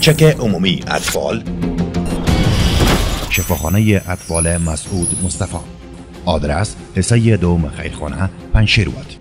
چک عمومی اطفال. شفاخانه اطفال مسعود مصطفی. آدرس حسای دوم خیرخانه پنشیروت